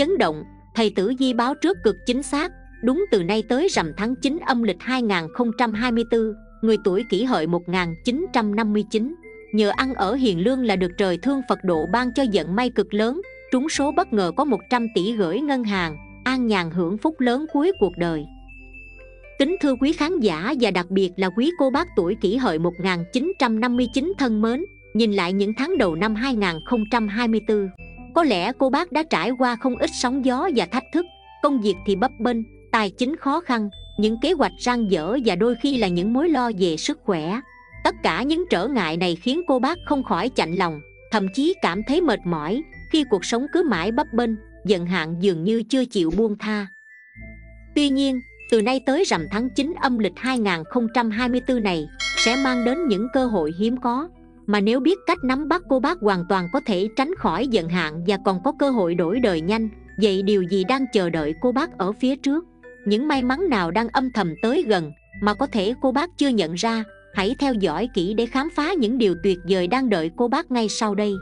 chấn động, thầy tử di báo trước cực chính xác, đúng từ nay tới rằm tháng 9 âm lịch 2024 người tuổi kỷ hợi 1959 nhờ ăn ở hiền lương là được trời thương Phật độ ban cho vận may cực lớn, trúng số bất ngờ có 100 tỷ gửi ngân hàng, an nhàn hưởng phúc lớn cuối cuộc đời. Kính thưa quý khán giả và đặc biệt là quý cô bác tuổi kỷ hợi 1959 thân mến, Nhìn lại những tháng đầu năm 2024 có lẽ cô bác đã trải qua không ít sóng gió và thách thức. Công việc thì bấp bênh, tài chính khó khăn Những kế hoạch răng dở và đôi khi là những mối lo về sức khỏe. Tất cả những trở ngại này khiến cô bác không khỏi chạnh lòng Thậm chí cảm thấy mệt mỏi Khi cuộc sống cứ mãi bấp bênh Dần hạn dường như chưa chịu buông tha. Tuy nhiên, từ nay tới rằm tháng 9 âm lịch 2024 này sẽ mang đến những cơ hội hiếm có mà nếu biết cách nắm bắt cô bác hoàn toàn có thể tránh khỏi giận hạn và còn có cơ hội đổi đời nhanh, vậy điều gì đang chờ đợi cô bác ở phía trước? Những may mắn nào đang âm thầm tới gần mà có thể cô bác chưa nhận ra? Hãy theo dõi kỹ để khám phá những điều tuyệt vời đang đợi cô bác ngay sau đây.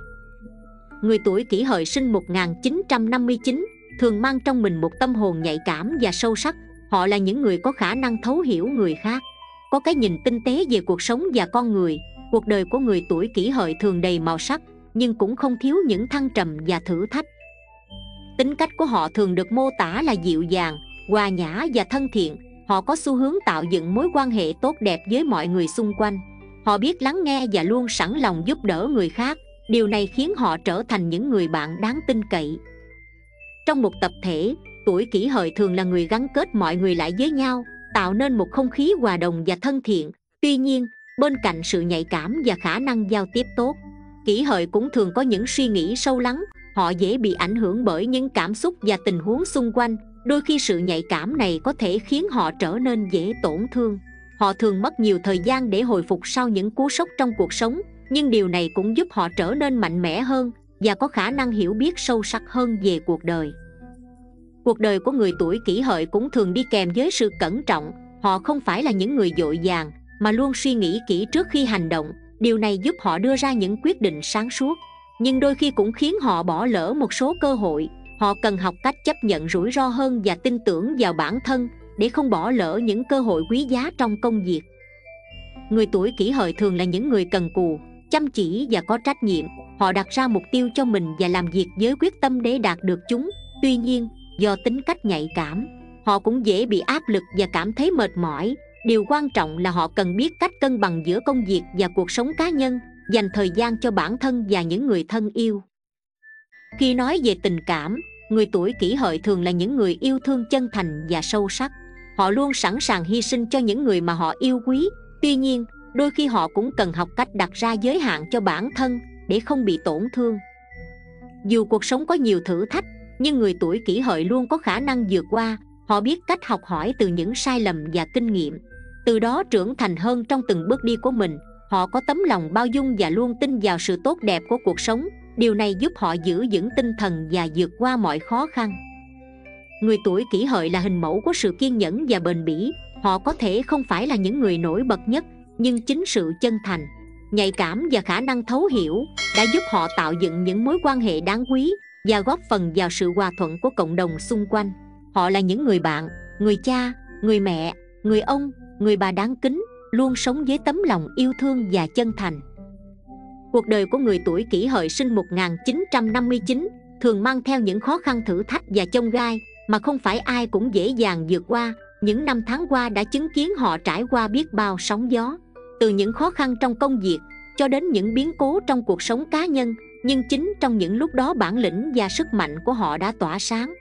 Người tuổi kỷ hợi sinh 1959 thường mang trong mình một tâm hồn nhạy cảm và sâu sắc. Họ là những người có khả năng thấu hiểu người khác, có cái nhìn tinh tế về cuộc sống và con người cuộc đời của người tuổi kỷ hợi thường đầy màu sắc, nhưng cũng không thiếu những thăng trầm và thử thách. Tính cách của họ thường được mô tả là dịu dàng, hòa nhã và thân thiện. Họ có xu hướng tạo dựng mối quan hệ tốt đẹp với mọi người xung quanh. Họ biết lắng nghe và luôn sẵn lòng giúp đỡ người khác. Điều này khiến họ trở thành những người bạn đáng tin cậy. Trong một tập thể, tuổi kỷ hợi thường là người gắn kết mọi người lại với nhau, tạo nên một không khí hòa đồng và thân thiện. Tuy nhiên bên cạnh sự nhạy cảm và khả năng giao tiếp tốt, kỷ hợi cũng thường có những suy nghĩ sâu lắng, họ dễ bị ảnh hưởng bởi những cảm xúc và tình huống xung quanh. Đôi khi sự nhạy cảm này có thể khiến họ trở nên dễ tổn thương. Họ thường mất nhiều thời gian để hồi phục sau những cú sốc trong cuộc sống, nhưng điều này cũng giúp họ trở nên mạnh mẽ hơn và có khả năng hiểu biết sâu sắc hơn về cuộc đời. Cuộc đời của người tuổi kỷ hợi cũng thường đi kèm với sự cẩn trọng, họ không phải là những người dội vàng mà luôn suy nghĩ kỹ trước khi hành động. Điều này giúp họ đưa ra những quyết định sáng suốt. Nhưng đôi khi cũng khiến họ bỏ lỡ một số cơ hội. Họ cần học cách chấp nhận rủi ro hơn và tin tưởng vào bản thân để không bỏ lỡ những cơ hội quý giá trong công việc. Người tuổi kỷ hợi thường là những người cần cù, chăm chỉ và có trách nhiệm. Họ đặt ra mục tiêu cho mình và làm việc với quyết tâm để đạt được chúng. Tuy nhiên, do tính cách nhạy cảm, họ cũng dễ bị áp lực và cảm thấy mệt mỏi điều quan trọng là họ cần biết cách cân bằng giữa công việc và cuộc sống cá nhân, dành thời gian cho bản thân và những người thân yêu. Khi nói về tình cảm, người tuổi kỷ hợi thường là những người yêu thương chân thành và sâu sắc. Họ luôn sẵn sàng hy sinh cho những người mà họ yêu quý. Tuy nhiên, đôi khi họ cũng cần học cách đặt ra giới hạn cho bản thân để không bị tổn thương. Dù cuộc sống có nhiều thử thách, nhưng người tuổi kỷ hợi luôn có khả năng vượt qua họ biết cách học hỏi từ những sai lầm và kinh nghiệm. Từ đó trưởng thành hơn trong từng bước đi của mình. Họ có tấm lòng bao dung và luôn tin vào sự tốt đẹp của cuộc sống. Điều này giúp họ giữ vững tinh thần và vượt qua mọi khó khăn. Người tuổi kỷ hợi là hình mẫu của sự kiên nhẫn và bền bỉ. Họ có thể không phải là những người nổi bật nhất, nhưng chính sự chân thành, nhạy cảm và khả năng thấu hiểu đã giúp họ tạo dựng những mối quan hệ đáng quý và góp phần vào sự hòa thuận của cộng đồng xung quanh họ là những người bạn, người cha, người mẹ, người ông, người bà đáng kính, luôn sống với tấm lòng yêu thương và chân thành. Cuộc đời của người tuổi kỷ hợi sinh 1959 thường mang theo những khó khăn thử thách và chông gai mà không phải ai cũng dễ dàng vượt qua. Những năm tháng qua đã chứng kiến họ trải qua biết bao sóng gió, từ những khó khăn trong công việc cho đến những biến cố trong cuộc sống cá nhân, nhưng chính trong những lúc đó bản lĩnh và sức mạnh của họ đã tỏa sáng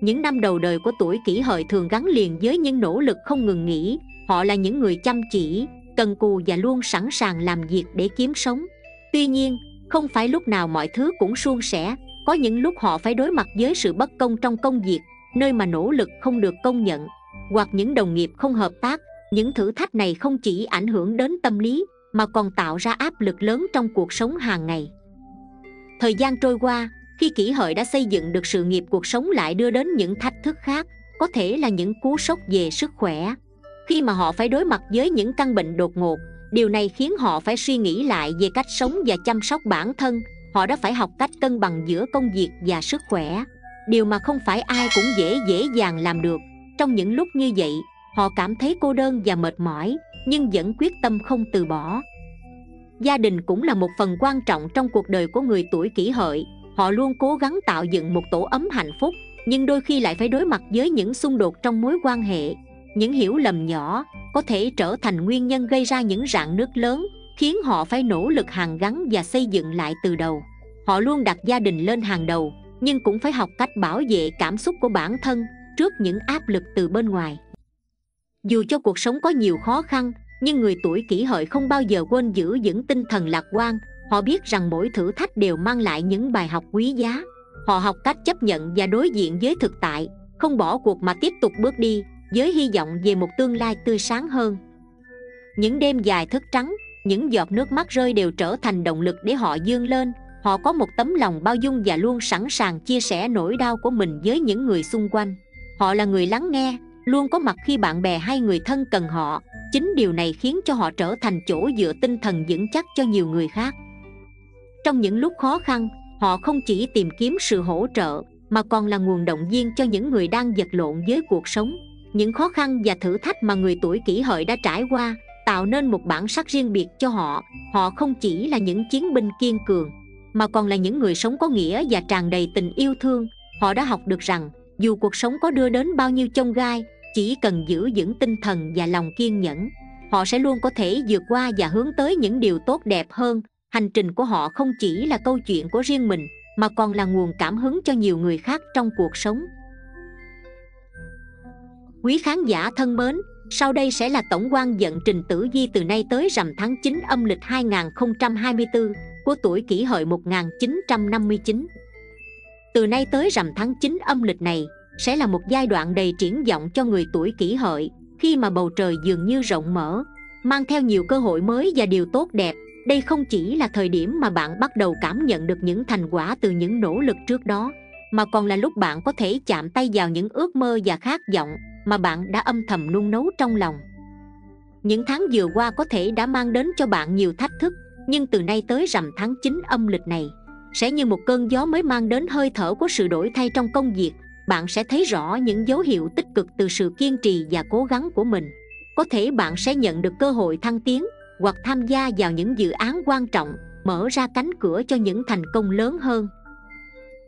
những năm đầu đời của tuổi kỷ hợi thường gắn liền với những nỗ lực không ngừng nghỉ. Họ là những người chăm chỉ, cần cù và luôn sẵn sàng làm việc để kiếm sống. Tuy nhiên, không phải lúc nào mọi thứ cũng suôn sẻ. Có những lúc họ phải đối mặt với sự bất công trong công việc, nơi mà nỗ lực không được công nhận, hoặc những đồng nghiệp không hợp tác. Những thử thách này không chỉ ảnh hưởng đến tâm lý, mà còn tạo ra áp lực lớn trong cuộc sống hàng ngày. Thời gian trôi qua khi kỷ hợi đã xây dựng được sự nghiệp cuộc sống lại đưa đến những thách thức khác, có thể là những cú sốc về sức khỏe. Khi mà họ phải đối mặt với những căn bệnh đột ngột, điều này khiến họ phải suy nghĩ lại về cách sống và chăm sóc bản thân. Họ đã phải học cách cân bằng giữa công việc và sức khỏe. Điều mà không phải ai cũng dễ dễ dàng làm được. Trong những lúc như vậy, họ cảm thấy cô đơn và mệt mỏi, nhưng vẫn quyết tâm không từ bỏ. Gia đình cũng là một phần quan trọng trong cuộc đời của người tuổi kỷ hợi họ luôn cố gắng tạo dựng một tổ ấm hạnh phúc, nhưng đôi khi lại phải đối mặt với những xung đột trong mối quan hệ. Những hiểu lầm nhỏ có thể trở thành nguyên nhân gây ra những rạn nứt lớn, khiến họ phải nỗ lực hàn gắn và xây dựng lại từ đầu. Họ luôn đặt gia đình lên hàng đầu, nhưng cũng phải học cách bảo vệ cảm xúc của bản thân trước những áp lực từ bên ngoài. Dù cho cuộc sống có nhiều khó khăn, nhưng người tuổi kỷ hợi không bao giờ quên giữ vững tinh thần lạc quan họ biết rằng mỗi thử thách đều mang lại những bài học quý giá. Họ học cách chấp nhận và đối diện với thực tại, không bỏ cuộc mà tiếp tục bước đi, với hy vọng về một tương lai tươi sáng hơn. Những đêm dài thức trắng, những giọt nước mắt rơi đều trở thành động lực để họ dương lên. Họ có một tấm lòng bao dung và luôn sẵn sàng chia sẻ nỗi đau của mình với những người xung quanh. Họ là người lắng nghe, luôn có mặt khi bạn bè hay người thân cần họ. Chính điều này khiến cho họ trở thành chỗ dựa tinh thần vững chắc cho nhiều người khác trong những lúc khó khăn, họ không chỉ tìm kiếm sự hỗ trợ, mà còn là nguồn động viên cho những người đang vật lộn với cuộc sống. Những khó khăn và thử thách mà người tuổi kỷ hợi đã trải qua tạo nên một bản sắc riêng biệt cho họ. Họ không chỉ là những chiến binh kiên cường, mà còn là những người sống có nghĩa và tràn đầy tình yêu thương. Họ đã học được rằng, dù cuộc sống có đưa đến bao nhiêu chông gai, chỉ cần giữ vững tinh thần và lòng kiên nhẫn, họ sẽ luôn có thể vượt qua và hướng tới những điều tốt đẹp hơn hành trình của họ không chỉ là câu chuyện của riêng mình mà còn là nguồn cảm hứng cho nhiều người khác trong cuộc sống quý khán giả thân mến sau đây sẽ là tổng quan vận trình tử vi từ nay tới rằm tháng 9 âm lịch 2024 của tuổi kỷ hợi 1959. Từ nay tới rằm tháng 9 âm lịch này sẽ là một giai đoạn đầy triển vọng cho người tuổi kỷ hợi khi mà bầu trời dường như rộng mở, mang theo nhiều cơ hội mới và điều tốt đẹp. Đây không chỉ là thời điểm mà bạn bắt đầu cảm nhận được những thành quả từ những nỗ lực trước đó, mà còn là lúc bạn có thể chạm tay vào những ước mơ và khát vọng mà bạn đã âm thầm nung nấu trong lòng. Những tháng vừa qua có thể đã mang đến cho bạn nhiều thách thức nhưng từ nay tới rằm tháng 9 âm lịch này sẽ như một cơn gió mới mang đến hơi thở của sự đổi thay trong công việc. Bạn sẽ thấy rõ những dấu hiệu tích cực từ sự kiên trì và cố gắng của mình. Có thể bạn sẽ nhận được cơ hội thăng tiến hoặc tham gia vào những dự án quan trọng, mở ra cánh cửa cho những thành công lớn hơn.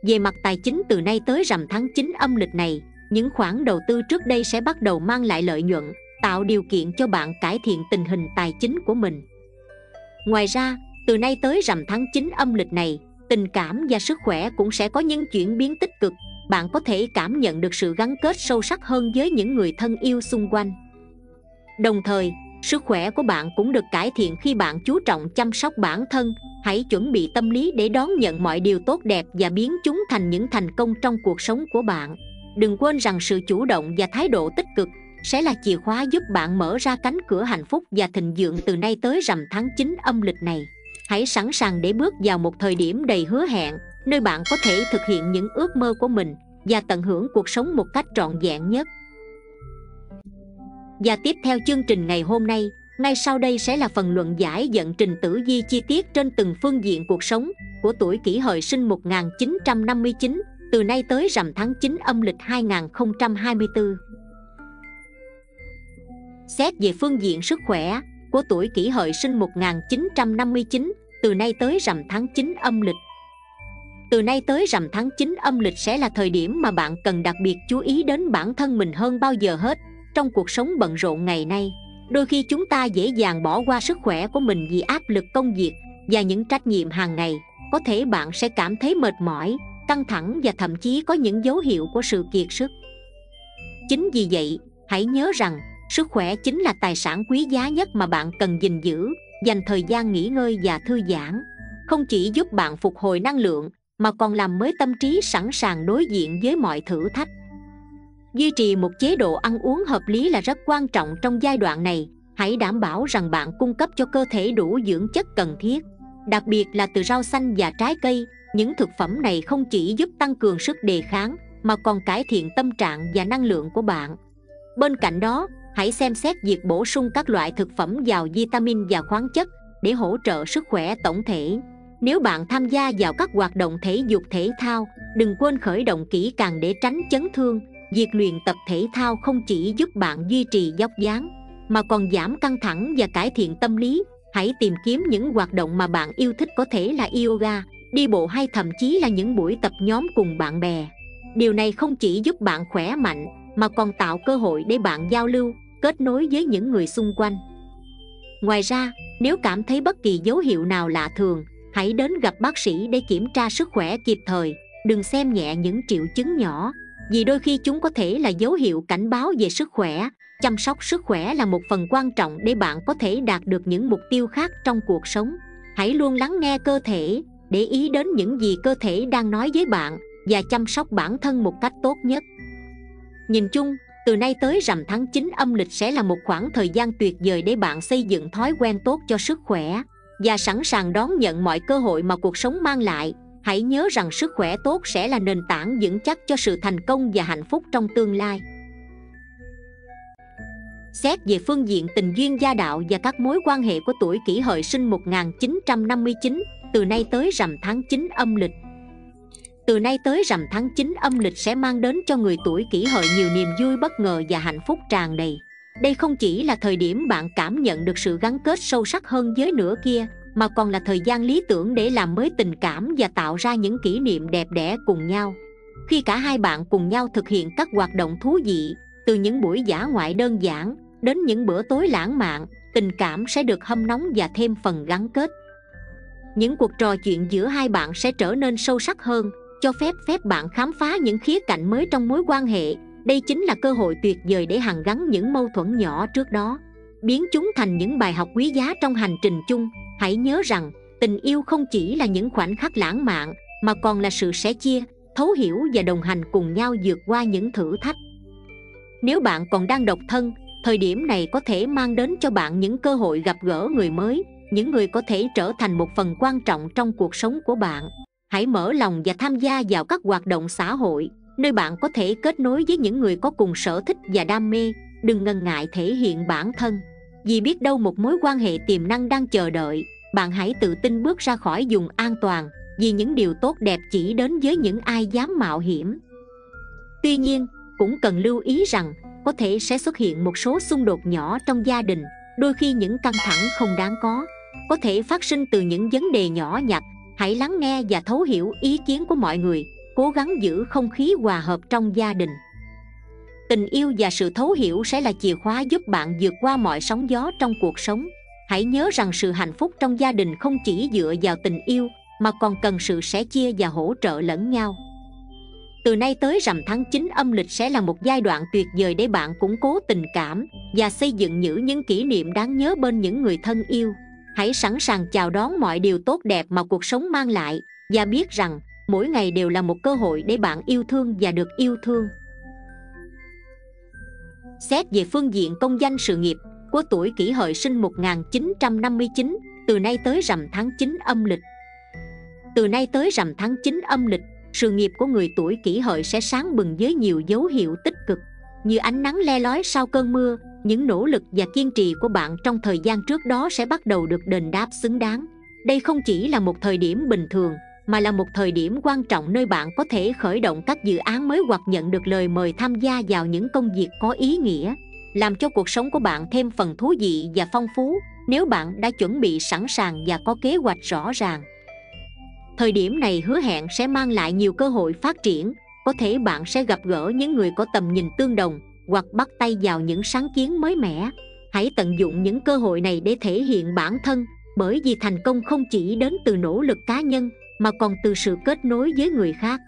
Về mặt tài chính, từ nay tới rằm tháng 9 âm lịch này, những khoản đầu tư trước đây sẽ bắt đầu mang lại lợi nhuận, tạo điều kiện cho bạn cải thiện tình hình tài chính của mình. Ngoài ra, từ nay tới rằm tháng 9 âm lịch này, tình cảm và sức khỏe cũng sẽ có những chuyển biến tích cực. Bạn có thể cảm nhận được sự gắn kết sâu sắc hơn với những người thân yêu xung quanh. Đồng thời sức khỏe của bạn cũng được cải thiện khi bạn chú trọng chăm sóc bản thân. Hãy chuẩn bị tâm lý để đón nhận mọi điều tốt đẹp và biến chúng thành những thành công trong cuộc sống của bạn. Đừng quên rằng sự chủ động và thái độ tích cực sẽ là chìa khóa giúp bạn mở ra cánh cửa hạnh phúc và thịnh vượng từ nay tới rằm tháng 9 âm lịch này. Hãy sẵn sàng để bước vào một thời điểm đầy hứa hẹn, nơi bạn có thể thực hiện những ước mơ của mình và tận hưởng cuộc sống một cách trọn vẹn nhất và tiếp theo chương trình ngày hôm nay, ngay sau đây sẽ là phần luận giải dẫn trình tử vi chi tiết trên từng phương diện cuộc sống của tuổi kỷ hợi sinh 1959 từ nay tới rằm tháng 9 âm lịch 2024. Xét về phương diện sức khỏe của tuổi kỷ hợi sinh 1959 từ nay tới rằm tháng 9 âm lịch. Từ nay tới rằm tháng 9 âm lịch sẽ là thời điểm mà bạn cần đặc biệt chú ý đến bản thân mình hơn bao giờ hết trong cuộc sống bận rộn ngày nay. Đôi khi chúng ta dễ dàng bỏ qua sức khỏe của mình vì áp lực công việc và những trách nhiệm hàng ngày. Có thể bạn sẽ cảm thấy mệt mỏi, căng thẳng và thậm chí có những dấu hiệu của sự kiệt sức chính vì vậy hãy nhớ rằng sức khỏe chính là tài sản quý giá nhất mà bạn cần gìn giữ dành thời gian nghỉ ngơi và thư giãn không chỉ giúp bạn phục hồi năng lượng mà còn làm mới tâm trí sẵn sàng đối diện với mọi thử thách duy trì một chế độ ăn uống hợp lý là rất quan trọng trong giai đoạn này. Hãy đảm bảo rằng bạn cung cấp cho cơ thể đủ dưỡng chất cần thiết. Đặc biệt là từ rau xanh và trái cây, những thực phẩm này không chỉ giúp tăng cường sức đề kháng, mà còn cải thiện tâm trạng và năng lượng của bạn. Bên cạnh đó, hãy xem xét việc bổ sung các loại thực phẩm giàu vitamin và khoáng chất để hỗ trợ sức khỏe tổng thể. Nếu bạn tham gia vào các hoạt động thể dục thể thao, đừng quên khởi động kỹ càng để tránh chấn thương việc luyện tập thể thao không chỉ giúp bạn duy trì dốc dáng, mà còn giảm căng thẳng và cải thiện tâm lý. Hãy tìm kiếm những hoạt động mà bạn yêu thích, có thể là yoga, đi bộ hay thậm chí là những buổi tập nhóm cùng bạn bè. Điều này không chỉ giúp bạn khỏe mạnh, mà còn tạo cơ hội để bạn giao lưu, kết nối với những người xung quanh. Ngoài ra, nếu cảm thấy bất kỳ dấu hiệu nào lạ thường, hãy đến gặp bác sĩ để kiểm tra sức khỏe kịp thời. Đừng xem nhẹ những triệu chứng nhỏ vì đôi khi chúng có thể là dấu hiệu cảnh báo về sức khỏe, chăm sóc sức khỏe là một phần quan trọng để bạn có thể đạt được những mục tiêu khác trong cuộc sống. Hãy luôn lắng nghe cơ thể, để ý đến những gì cơ thể đang nói với bạn và chăm sóc bản thân một cách tốt nhất. Nhìn chung, từ nay tới rằm tháng 9 âm lịch sẽ là một khoảng thời gian tuyệt vời để bạn xây dựng thói quen tốt cho sức khỏe và sẵn sàng đón nhận mọi cơ hội mà cuộc sống mang lại hãy nhớ rằng sức khỏe tốt sẽ là nền tảng vững chắc cho sự thành công và hạnh phúc trong tương lai. Xét về phương diện tình duyên gia đạo và các mối quan hệ của tuổi kỷ hợi sinh 1959 từ nay tới rằm tháng 9 âm lịch. Từ nay tới rằm tháng 9 âm lịch sẽ mang đến cho người tuổi kỷ hợi nhiều niềm vui, bất ngờ và hạnh phúc tràn đầy. Đây không chỉ là thời điểm bạn cảm nhận được sự gắn kết sâu sắc hơn với nửa kia mà còn là thời gian lý tưởng để làm mới tình cảm và tạo ra những kỷ niệm đẹp đẽ cùng nhau. Khi cả hai bạn cùng nhau thực hiện các hoạt động thú vị, từ những buổi giả ngoại đơn giản đến những bữa tối lãng mạn, tình cảm sẽ được hâm nóng và thêm phần gắn kết. Những cuộc trò chuyện giữa hai bạn sẽ trở nên sâu sắc hơn, cho phép phép bạn khám phá những khía cạnh mới trong mối quan hệ. Đây chính là cơ hội tuyệt vời để hàn gắn những mâu thuẫn nhỏ trước đó biến chúng thành những bài học quý giá trong hành trình chung. Hãy nhớ rằng, tình yêu không chỉ là những khoảnh khắc lãng mạn, mà còn là sự sẻ chia, thấu hiểu và đồng hành cùng nhau vượt qua những thử thách. Nếu bạn còn đang độc thân, thời điểm này có thể mang đến cho bạn những cơ hội gặp gỡ người mới, những người có thể trở thành một phần quan trọng trong cuộc sống của bạn. Hãy mở lòng và tham gia vào các hoạt động xã hội, nơi bạn có thể kết nối với những người có cùng sở thích và đam mê. Đừng ngần ngại thể hiện bản thân vì biết đâu một mối quan hệ tiềm năng đang chờ đợi, bạn hãy tự tin bước ra khỏi vùng an toàn, vì những điều tốt đẹp chỉ đến với những ai dám mạo hiểm. Tuy nhiên, cũng cần lưu ý rằng, có thể sẽ xuất hiện một số xung đột nhỏ trong gia đình, đôi khi những căng thẳng không đáng có. Có thể phát sinh từ những vấn đề nhỏ nhặt, hãy lắng nghe và thấu hiểu ý kiến của mọi người, cố gắng giữ không khí hòa hợp trong gia đình tình yêu và sự thấu hiểu sẽ là chìa khóa giúp bạn vượt qua mọi sóng gió trong cuộc sống. Hãy nhớ rằng sự hạnh phúc trong gia đình không chỉ dựa vào tình yêu, mà còn cần sự sẻ chia và hỗ trợ lẫn nhau. Từ nay tới rằm tháng 9 âm lịch sẽ là một giai đoạn tuyệt vời để bạn củng cố tình cảm và xây dựng những những kỷ niệm đáng nhớ bên những người thân yêu. Hãy sẵn sàng chào đón mọi điều tốt đẹp mà cuộc sống mang lại và biết rằng mỗi ngày đều là một cơ hội để bạn yêu thương và được yêu thương. Xét về phương diện công danh sự nghiệp, của tuổi kỷ hợi sinh 1959 từ nay tới rằm tháng 9 âm lịch. Từ nay tới rằm tháng 9 âm lịch, sự nghiệp của người tuổi kỷ hợi sẽ sáng bừng với nhiều dấu hiệu tích cực, như ánh nắng le lói sau cơn mưa, những nỗ lực và kiên trì của bạn trong thời gian trước đó sẽ bắt đầu được đền đáp xứng đáng. Đây không chỉ là một thời điểm bình thường mà là một thời điểm quan trọng nơi bạn có thể khởi động các dự án mới hoặc nhận được lời mời tham gia vào những công việc có ý nghĩa, làm cho cuộc sống của bạn thêm phần thú vị và phong phú nếu bạn đã chuẩn bị sẵn sàng và có kế hoạch rõ ràng. Thời điểm này hứa hẹn sẽ mang lại nhiều cơ hội phát triển, có thể bạn sẽ gặp gỡ những người có tầm nhìn tương đồng hoặc bắt tay vào những sáng kiến mới mẻ. Hãy tận dụng những cơ hội này để thể hiện bản thân, bởi vì thành công không chỉ đến từ nỗ lực cá nhân mà còn từ sự kết nối với người khác.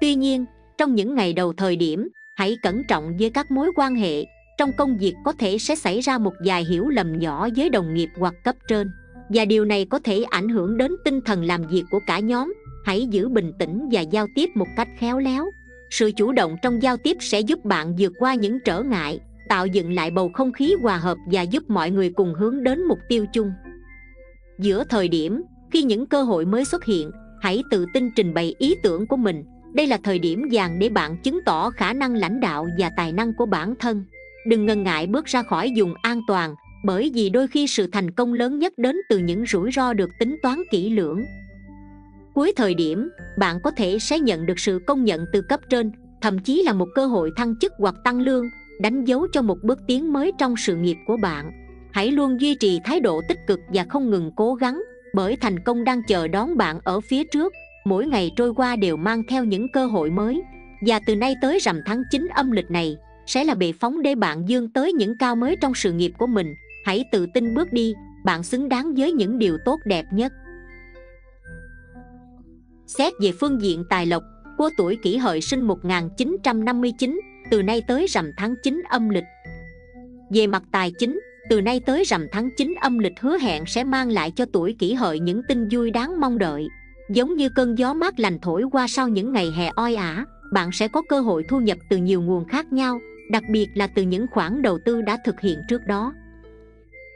Tuy nhiên, trong những ngày đầu thời điểm, hãy cẩn trọng với các mối quan hệ. Trong công việc có thể sẽ xảy ra một vài hiểu lầm nhỏ với đồng nghiệp hoặc cấp trên, và điều này có thể ảnh hưởng đến tinh thần làm việc của cả nhóm. Hãy giữ bình tĩnh và giao tiếp một cách khéo léo. Sự chủ động trong giao tiếp sẽ giúp bạn vượt qua những trở ngại, tạo dựng lại bầu không khí hòa hợp và giúp mọi người cùng hướng đến mục tiêu chung. Giữa thời điểm khi những cơ hội mới xuất hiện, hãy tự tin trình bày ý tưởng của mình. Đây là thời điểm vàng để bạn chứng tỏ khả năng lãnh đạo và tài năng của bản thân. Đừng ngần ngại bước ra khỏi vùng an toàn, bởi vì đôi khi sự thành công lớn nhất đến từ những rủi ro được tính toán kỹ lưỡng. Cuối thời điểm, bạn có thể sẽ nhận được sự công nhận từ cấp trên, thậm chí là một cơ hội thăng chức hoặc tăng lương, đánh dấu cho một bước tiến mới trong sự nghiệp của bạn. Hãy luôn duy trì thái độ tích cực và không ngừng cố gắng bởi thành công đang chờ đón bạn ở phía trước, mỗi ngày trôi qua đều mang theo những cơ hội mới. Và từ nay tới rằm tháng 9 âm lịch này, sẽ là bệ phóng để bạn dương tới những cao mới trong sự nghiệp của mình. Hãy tự tin bước đi, bạn xứng đáng với những điều tốt đẹp nhất. Xét về phương diện tài lộc, của tuổi kỷ hợi sinh 1959 từ nay tới rằm tháng 9 âm lịch. Về mặt tài chính từ nay tới rằm tháng 9 âm lịch hứa hẹn sẽ mang lại cho tuổi kỷ hợi những tin vui đáng mong đợi. Giống như cơn gió mát lành thổi qua sau những ngày hè oi ả, bạn sẽ có cơ hội thu nhập từ nhiều nguồn khác nhau, đặc biệt là từ những khoản đầu tư đã thực hiện trước đó.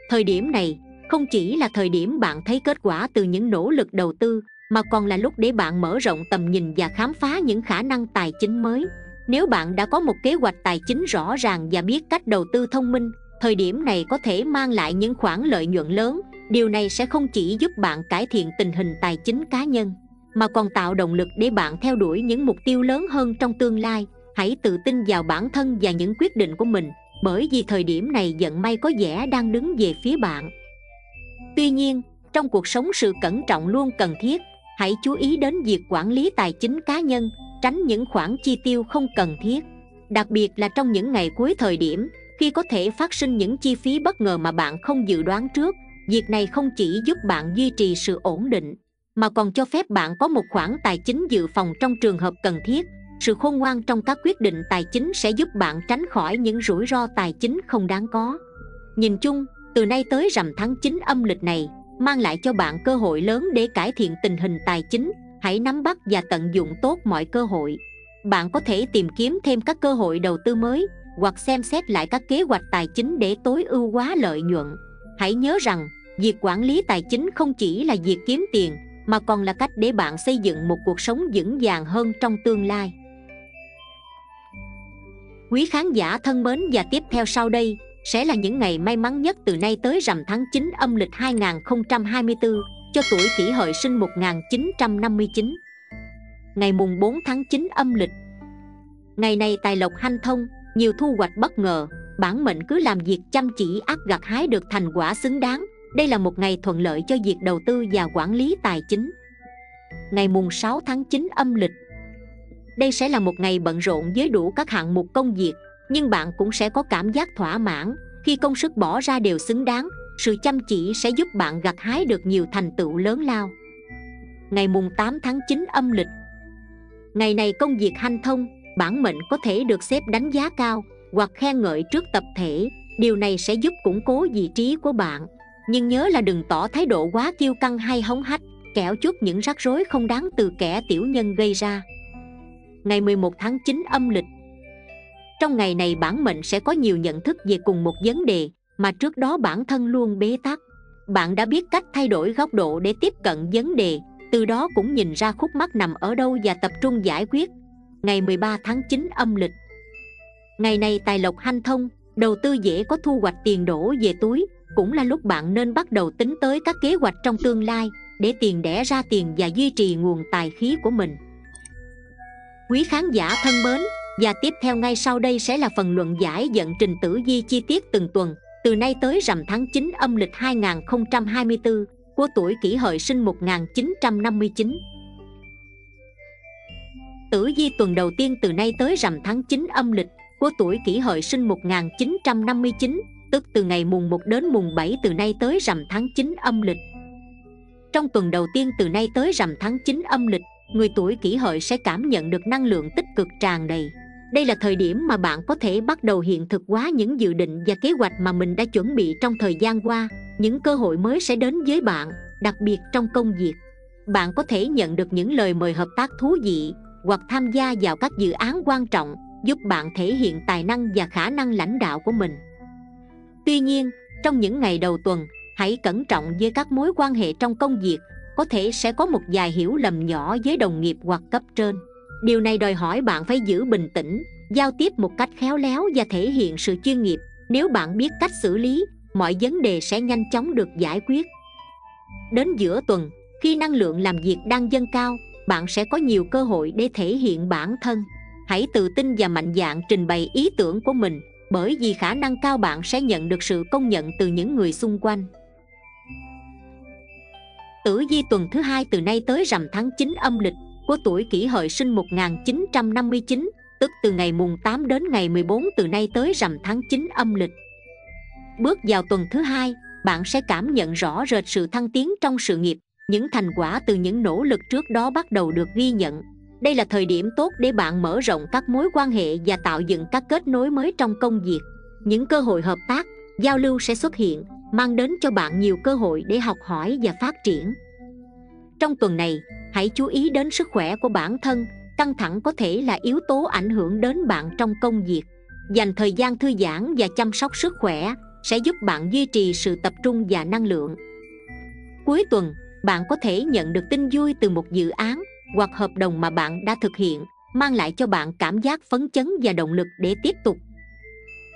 Thời điểm này, không chỉ là thời điểm bạn thấy kết quả từ những nỗ lực đầu tư, mà còn là lúc để bạn mở rộng tầm nhìn và khám phá những khả năng tài chính mới. Nếu bạn đã có một kế hoạch tài chính rõ ràng và biết cách đầu tư thông minh thời điểm này có thể mang lại những khoản lợi nhuận lớn, điều này sẽ không chỉ giúp bạn cải thiện tình hình tài chính cá nhân, mà còn tạo động lực để bạn theo đuổi những mục tiêu lớn hơn trong tương lai. Hãy tự tin vào bản thân và những quyết định của mình, bởi vì thời điểm này vận may có vẻ đang đứng về phía bạn. Tuy nhiên, trong cuộc sống sự cẩn trọng luôn cần thiết, hãy chú ý đến việc quản lý tài chính cá nhân, tránh những khoản chi tiêu không cần thiết, đặc biệt là trong những ngày cuối thời điểm khi có thể phát sinh những chi phí bất ngờ mà bạn không dự đoán trước, việc này không chỉ giúp bạn duy trì sự ổn định, mà còn cho phép bạn có một khoản tài chính dự phòng trong trường hợp cần thiết. Sự khôn ngoan trong các quyết định tài chính sẽ giúp bạn tránh khỏi những rủi ro tài chính không đáng có. Nhìn chung, từ nay tới rằm tháng 9 âm lịch này, mang lại cho bạn cơ hội lớn để cải thiện tình hình tài chính. Hãy nắm bắt và tận dụng tốt mọi cơ hội. Bạn có thể tìm kiếm thêm các cơ hội đầu tư mới hoặc xem xét lại các kế hoạch tài chính để tối ưu hóa lợi nhuận. Hãy nhớ rằng việc quản lý tài chính không chỉ là việc kiếm tiền mà còn là cách để bạn xây dựng một cuộc sống vững vàng hơn trong tương lai. Quý khán giả thân mến và tiếp theo sau đây sẽ là những ngày may mắn nhất từ nay tới rằm tháng 9 âm lịch 2024 cho tuổi kỷ hợi sinh 1959. Ngày mùng 4 tháng 9 âm lịch. Ngày này tài lộc hanh thông, nhiều thu hoạch bất ngờ, bản mệnh cứ làm việc chăm chỉ ác gặt hái được thành quả xứng đáng. Đây là một ngày thuận lợi cho việc đầu tư và quản lý tài chính. Ngày mùng 6 tháng 9 âm lịch Đây sẽ là một ngày bận rộn với đủ các hạng mục công việc, nhưng bạn cũng sẽ có cảm giác thỏa mãn khi công sức bỏ ra đều xứng đáng sự chăm chỉ sẽ giúp bạn gặt hái được nhiều thành tựu lớn lao ngày mùng 8 tháng 9 âm lịch ngày này công việc hanh thông bản mệnh có thể được xếp đánh giá cao hoặc khen ngợi trước tập thể. Điều này sẽ giúp củng cố vị trí của bạn. Nhưng nhớ là đừng tỏ thái độ quá kiêu căng hay hống hách, kẻo chút những rắc rối không đáng từ kẻ tiểu nhân gây ra. Ngày 11 tháng 9 âm lịch. Trong ngày này bản mệnh sẽ có nhiều nhận thức về cùng một vấn đề mà trước đó bản thân luôn bế tắc. Bạn đã biết cách thay đổi góc độ để tiếp cận vấn đề, từ đó cũng nhìn ra khúc mắc nằm ở đâu và tập trung giải quyết ngày 13 tháng 9 âm lịch ngày này tài lộc hanh thông, đầu tư dễ có thu hoạch tiền đổ về túi, cũng là lúc bạn nên bắt đầu tính tới các kế hoạch trong tương lai, để tiền đẻ ra tiền và duy trì nguồn tài khí của mình quý khán giả thân mến, và tiếp theo ngay sau đây sẽ là phần luận giải dẫn trình tử di chi tiết từng tuần, từ nay tới rằm tháng 9 âm lịch 2024 của tuổi kỷ hợi sinh 1959. Tử di tuần đầu tiên từ nay tới rằm tháng 9 âm lịch của tuổi kỷ hợi sinh 1959, tức từ ngày mùng 1 đến mùng 7 từ nay tới rằm tháng 9 âm lịch. Trong tuần đầu tiên từ nay tới rằm tháng 9 âm lịch, người tuổi kỷ hợi sẽ cảm nhận được năng lượng tích cực tràn đầy. Đây là thời điểm mà bạn có thể bắt đầu hiện thực hóa những dự định và kế hoạch mà mình đã chuẩn bị trong thời gian qua. Những cơ hội mới sẽ đến với bạn đặc biệt trong công việc. Bạn có thể nhận được những lời mời hợp tác thú vị hoặc tham gia vào các dự án quan trọng, giúp bạn thể hiện tài năng và khả năng lãnh đạo của mình. Tuy nhiên, trong những ngày đầu tuần, hãy cẩn trọng với các mối quan hệ trong công việc, có thể sẽ có một vài hiểu lầm nhỏ với đồng nghiệp hoặc cấp trên. Điều này đòi hỏi bạn phải giữ bình tĩnh, giao tiếp một cách khéo léo và thể hiện sự chuyên nghiệp. Nếu bạn biết cách xử lý, mọi vấn đề sẽ nhanh chóng được giải quyết. Đến giữa tuần, khi năng lượng làm việc đang dâng cao bạn sẽ có nhiều cơ hội để thể hiện bản thân. Hãy tự tin và mạnh dạn trình bày ý tưởng của mình, bởi vì khả năng cao bạn sẽ nhận được sự công nhận từ những người xung quanh. Tử vi tuần thứ hai từ nay tới rằm tháng 9 âm lịch của tuổi kỷ hợi sinh 1959 tức từ ngày mùng 8 đến ngày 14 từ nay tới rằm tháng 9 âm lịch. Bước vào tuần thứ hai, bạn sẽ cảm nhận rõ rệt sự thăng tiến trong sự nghiệp những thành quả từ những nỗ lực trước đó bắt đầu được ghi nhận. Đây là thời điểm tốt để bạn mở rộng các mối quan hệ và tạo dựng các kết nối mới trong công việc. Những cơ hội hợp tác, giao lưu sẽ xuất hiện, mang đến cho bạn nhiều cơ hội để học hỏi và phát triển. Trong tuần này, hãy chú ý đến sức khỏe của bản thân, căng thẳng có thể là yếu tố ảnh hưởng đến bạn trong công việc. Dành thời gian thư giãn và chăm sóc sức khỏe sẽ giúp bạn duy trì sự tập trung và năng lượng. Cuối tuần bạn có thể nhận được tin vui từ một dự án hoặc hợp đồng mà bạn đã thực hiện, mang lại cho bạn cảm giác phấn chấn và động lực để tiếp tục.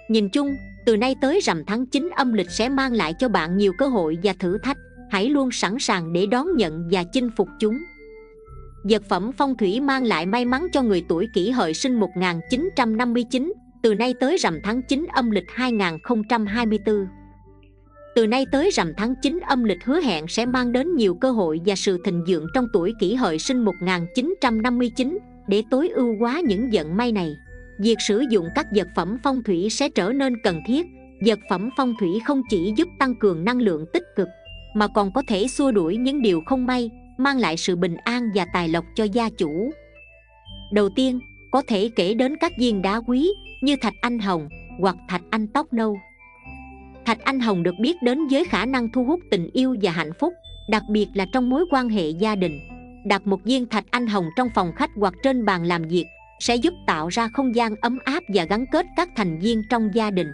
Nhìn chung, từ nay tới rằm tháng 9 âm lịch sẽ mang lại cho bạn nhiều cơ hội và thử thách. Hãy luôn sẵn sàng để đón nhận và chinh phục chúng. Vật phẩm phong thủy mang lại may mắn cho người tuổi kỷ hợi sinh 1959 từ nay tới rằm tháng 9 âm lịch 2024 từ nay tới rằm tháng 9 âm lịch hứa hẹn sẽ mang đến nhiều cơ hội và sự thịnh vượng trong tuổi kỷ hợi sinh 1959 để tối ưu hóa những vận may này. Việc sử dụng các vật phẩm phong thủy sẽ trở nên cần thiết. Vật phẩm phong thủy không chỉ giúp tăng cường năng lượng tích cực mà còn có thể xua đuổi những điều không may, mang lại sự bình an và tài lộc cho gia chủ. Đầu tiên, có thể kể đến các viên đá quý như thạch anh hồng hoặc thạch anh tóc nâu thạch anh hồng được biết đến với khả năng thu hút tình yêu và hạnh phúc, đặc biệt là trong mối quan hệ gia đình. Đặt một viên thạch anh hồng trong phòng khách hoặc trên bàn làm việc, sẽ giúp tạo ra không gian ấm áp và gắn kết các thành viên trong gia đình.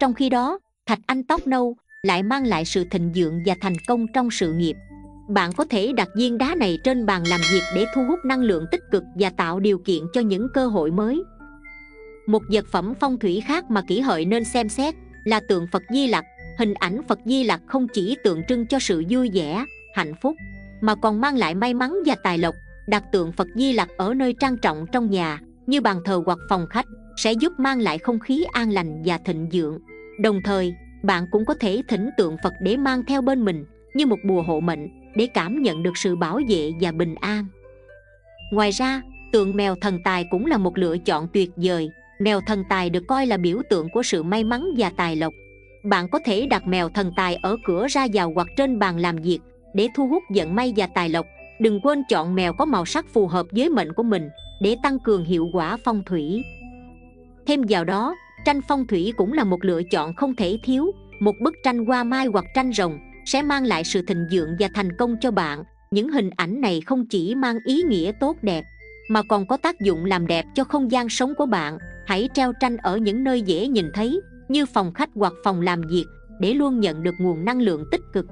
Trong khi đó, thạch anh tóc nâu lại mang lại sự thịnh vượng và thành công trong sự nghiệp. Bạn có thể đặt viên đá này trên bàn làm việc để thu hút năng lượng tích cực và tạo điều kiện cho những cơ hội mới. Một vật phẩm phong thủy khác mà kỹ hợi nên xem xét là tượng Phật Di Lặc. Hình ảnh Phật Di Lặc không chỉ tượng trưng cho sự vui vẻ, hạnh phúc Mà còn mang lại may mắn và tài lộc. Đặt tượng Phật Di Lặc ở nơi trang trọng trong nhà Như bàn thờ hoặc phòng khách Sẽ giúp mang lại không khí an lành và thịnh vượng Đồng thời, bạn cũng có thể thỉnh tượng Phật để mang theo bên mình Như một bùa hộ mệnh Để cảm nhận được sự bảo vệ và bình an. Ngoài ra, tượng mèo thần tài cũng là một lựa chọn tuyệt vời. Mèo thần tài được coi là biểu tượng của sự may mắn và tài lộc. Bạn có thể đặt mèo thần tài ở cửa ra vào hoặc trên bàn làm việc Để thu hút vận may và tài lộc. Đừng quên chọn mèo có màu sắc phù hợp với mệnh của mình Để tăng cường hiệu quả phong thủy. Thêm vào đó, tranh phong thủy cũng là một lựa chọn không thể thiếu. Một bức tranh hoa mai hoặc tranh rồng Sẽ mang lại sự thịnh vượng và thành công cho bạn. Những hình ảnh này không chỉ mang ý nghĩa tốt đẹp mà còn có tác dụng làm đẹp cho không gian sống của bạn. Hãy treo tranh ở những nơi dễ nhìn thấy, như phòng khách hoặc phòng làm việc, để luôn nhận được nguồn năng lượng tích cực.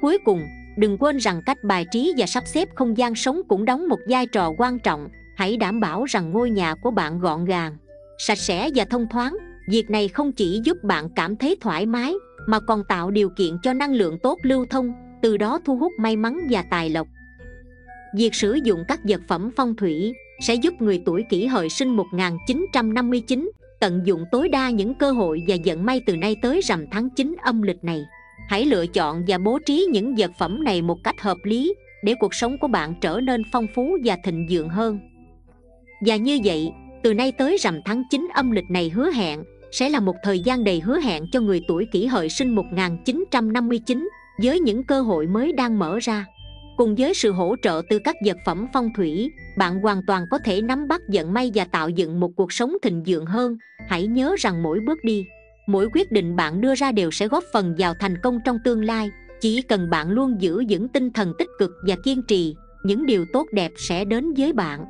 Cuối cùng, đừng quên rằng cách bài trí và sắp xếp không gian sống cũng đóng một vai trò quan trọng. Hãy đảm bảo rằng ngôi nhà của bạn gọn gàng, sạch sẽ và thông thoáng. Việc này không chỉ giúp bạn cảm thấy thoải mái, mà còn tạo điều kiện cho năng lượng tốt lưu thông, từ đó thu hút may mắn và tài lộc việc sử dụng các vật phẩm phong thủy sẽ giúp người tuổi kỷ hợi sinh 1959 tận dụng tối đa những cơ hội và vận may từ nay tới rằm tháng 9 âm lịch này. Hãy lựa chọn và bố trí những vật phẩm này một cách hợp lý để cuộc sống của bạn trở nên phong phú và thịnh vượng hơn. Và như vậy, từ nay tới rằm tháng 9 âm lịch này hứa hẹn sẽ là một thời gian đầy hứa hẹn cho người tuổi kỷ hợi sinh 1959 với những cơ hội mới đang mở ra. Cùng với sự hỗ trợ từ các vật phẩm phong thủy, bạn hoàn toàn có thể nắm bắt vận may và tạo dựng một cuộc sống thịnh vượng hơn. Hãy nhớ rằng mỗi bước đi, mỗi quyết định bạn đưa ra đều sẽ góp phần vào thành công trong tương lai. Chỉ cần bạn luôn giữ vững tinh thần tích cực và kiên trì, những điều tốt đẹp sẽ đến với bạn.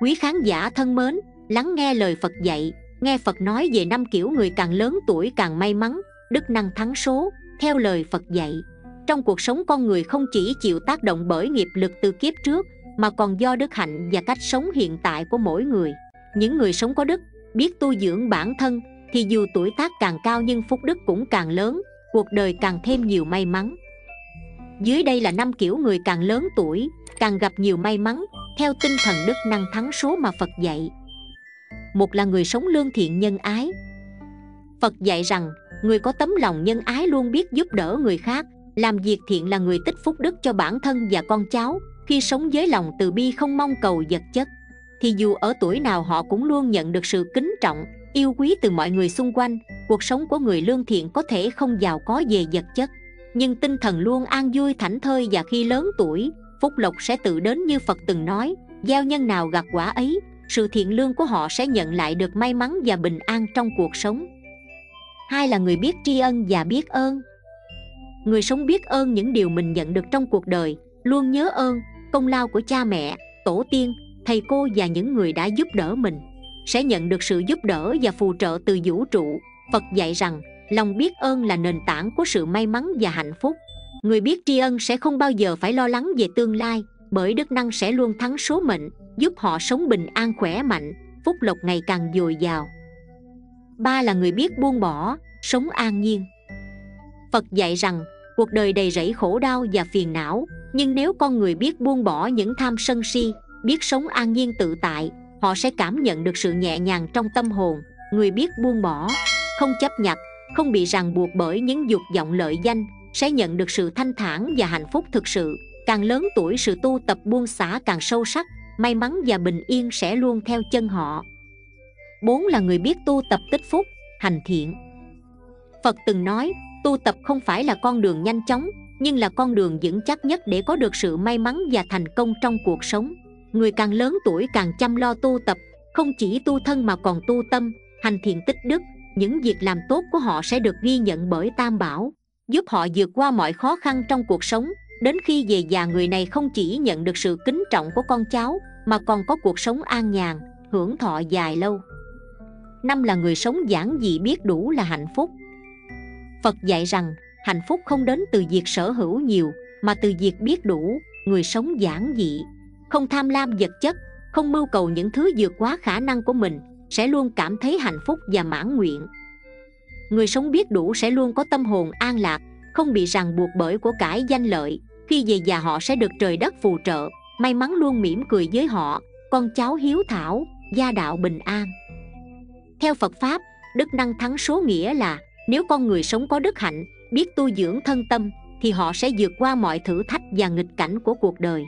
Quý khán giả thân mến, lắng nghe lời Phật dạy, nghe Phật nói về năm kiểu người càng lớn tuổi càng may mắn, đức năng thắng số, theo lời Phật dạy trong cuộc sống con người không chỉ chịu tác động bởi nghiệp lực từ kiếp trước, mà còn do đức hạnh và cách sống hiện tại của mỗi người. Những người sống có đức, biết tu dưỡng bản thân, thì dù tuổi tác càng cao nhưng phúc đức cũng càng lớn, cuộc đời càng thêm nhiều may mắn. Dưới đây là năm kiểu người càng lớn tuổi, càng gặp nhiều may mắn, theo tinh thần đức năng thắng số mà phật dạy. Một là người sống lương thiện nhân ái. Phật dạy rằng, người có tấm lòng nhân ái luôn biết giúp đỡ người khác làm việc thiện là người tích phúc đức cho bản thân và con cháu. Khi sống với lòng từ bi không mong cầu vật chất, thì dù ở tuổi nào họ cũng luôn nhận được sự kính trọng, yêu quý từ mọi người xung quanh. Cuộc sống của người lương thiện có thể không giàu có về vật chất, nhưng tinh thần luôn an vui thảnh thơi và khi lớn tuổi, phúc lộc sẽ tự đến như phật từng nói, gieo nhân nào gặt quả ấy, sự thiện lương của họ sẽ nhận lại được may mắn và bình an trong cuộc sống. Hai là người biết tri ân và biết ơn người sống biết ơn những điều mình nhận được trong cuộc đời, luôn nhớ ơn, công lao của cha mẹ, tổ tiên, thầy cô và những người đã giúp đỡ mình. Sẽ nhận được sự giúp đỡ và phù trợ từ vũ trụ. Phật dạy rằng, lòng biết ơn là nền tảng của sự may mắn và hạnh phúc. Người biết tri ân sẽ không bao giờ phải lo lắng về tương lai, bởi đức năng sẽ luôn thắng số mệnh, giúp họ sống bình an khỏe mạnh, phúc lộc ngày càng dồi dào. Ba là người biết buông bỏ, sống an nhiên. Phật dạy rằng cuộc đời đầy rẫy khổ đau và phiền não, nhưng nếu con người biết buông bỏ những tham sân si, biết sống an nhiên tự tại, họ sẽ cảm nhận được sự nhẹ nhàng trong tâm hồn. Người biết buông bỏ, không chấp nhặt, không bị ràng buộc bởi những dục vọng lợi danh, sẽ nhận được sự thanh thản và hạnh phúc thực sự. Càng lớn tuổi sự tu tập buông xả càng sâu sắc, may mắn và bình yên sẽ luôn theo chân họ. Bốn là người biết tu tập tích phúc, hành thiện. Phật từng nói tu tập không phải là con đường nhanh chóng, nhưng là con đường vững chắc nhất để có được sự may mắn và thành công trong cuộc sống. Người càng lớn tuổi càng chăm lo tu tập, không chỉ tu thân mà còn tu tâm, hành thiện tích đức, những việc làm tốt của họ sẽ được ghi nhận bởi tam bảo, giúp họ vượt qua mọi khó khăn trong cuộc sống. Đến khi về già, người này không chỉ nhận được sự kính trọng của con cháu, mà còn có cuộc sống an nhàn, hưởng thọ dài lâu. Năm là người sống giản dị biết đủ là hạnh phúc phật dạy rằng, hạnh phúc không đến từ việc sở hữu nhiều, mà từ việc biết đủ, người sống giản dị. Không tham lam vật chất, không mưu cầu những thứ vượt quá khả năng của mình, sẽ luôn cảm thấy hạnh phúc và mãn nguyện. Người sống biết đủ sẽ luôn có tâm hồn an lạc, không bị ràng buộc bởi của cải danh lợi. Khi về già họ sẽ được trời đất phù trợ, may mắn luôn mỉm cười với họ, con cháu hiếu thảo, gia đạo bình an. Theo phật pháp, đức năng thắng số nghĩa là nếu con người sống có đức hạnh, biết tu dưỡng thân tâm, thì họ sẽ vượt qua mọi thử thách và nghịch cảnh của cuộc đời.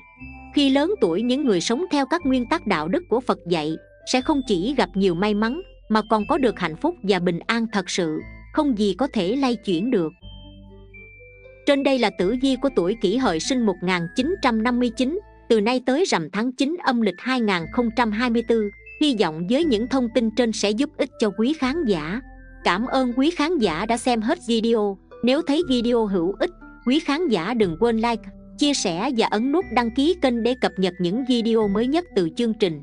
Khi lớn tuổi, những người sống theo các nguyên tắc đạo đức của phật dạy sẽ không chỉ gặp nhiều may mắn, mà còn có được hạnh phúc và bình an thật sự, không gì có thể lay chuyển được. Trên đây là tử vi của tuổi kỷ hợi sinh 1959 từ nay tới rằm tháng 9 âm lịch 2024 hy vọng với những thông tin trên sẽ giúp ích cho quý khán giả cảm ơn quý khán giả đã xem hết video. Nếu thấy video hữu ích, quý khán giả đừng quên like, chia sẻ và ấn nút đăng ký kênh để cập nhật những video mới nhất từ chương trình.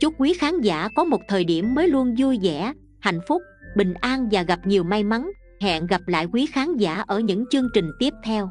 Chúc quý khán giả có một thời điểm mới luôn vui vẻ, hạnh phúc, bình an và gặp nhiều may mắn. Hẹn gặp lại quý khán giả ở những chương trình tiếp theo.